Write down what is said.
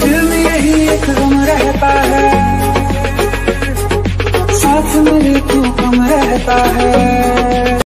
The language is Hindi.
दिल में यही एक गम रहता है। साथ मेरे तू कम रहता है।